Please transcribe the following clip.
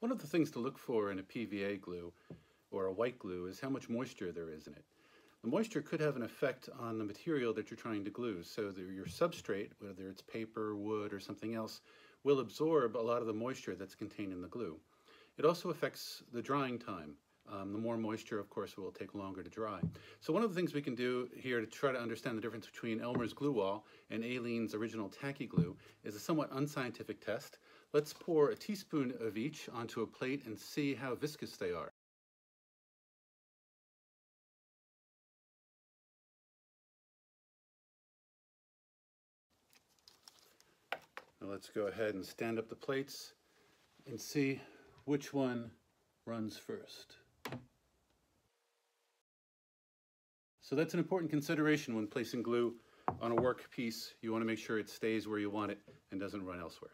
One of the things to look for in a PVA glue or a white glue is how much moisture there is in it. The moisture could have an effect on the material that you're trying to glue, so your substrate, whether it's paper, wood, or something else, will absorb a lot of the moisture that's contained in the glue. It also affects the drying time. Um, the more moisture, of course, will take longer to dry. So one of the things we can do here to try to understand the difference between Elmer's Glue All and Aleene's original tacky glue is a somewhat unscientific test. Let's pour a teaspoon of each onto a plate and see how viscous they are. Now let's go ahead and stand up the plates and see which one runs first. So that's an important consideration when placing glue on a work piece. You want to make sure it stays where you want it and doesn't run elsewhere.